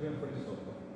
Siempre sopa.